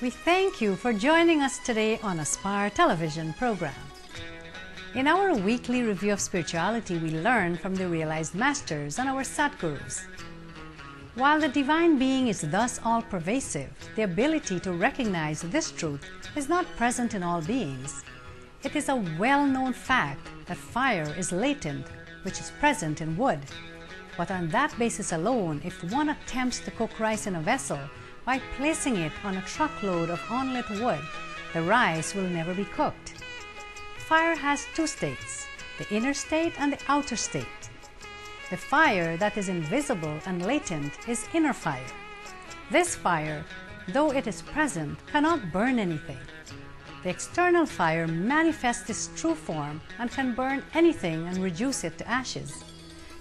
We thank you for joining us today on Aspire television program. In our weekly review of spirituality, we learn from the realized masters and our Satgurus. While the divine being is thus all pervasive, the ability to recognize this truth is not present in all beings. It is a well known fact that fire is latent, which is present in wood. But on that basis alone, if one attempts to cook rice in a vessel by placing it on a truckload of unlit wood, the rice will never be cooked. Fire has two states, the inner state and the outer state. The fire that is invisible and latent is inner fire. This fire, though it is present, cannot burn anything. The external fire manifests its true form and can burn anything and reduce it to ashes.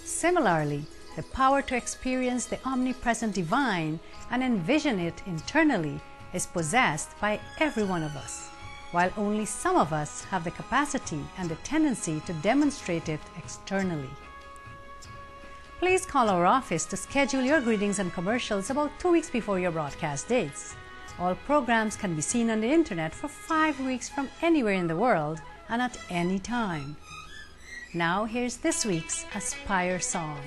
Similarly, the power to experience the omnipresent divine and envision it internally is possessed by every one of us, while only some of us have the capacity and the tendency to demonstrate it externally. Please call our office to schedule your greetings and commercials about two weeks before your broadcast dates. All programs can be seen on the internet for five weeks from anywhere in the world and at any time. Now, here's this week's Aspire song.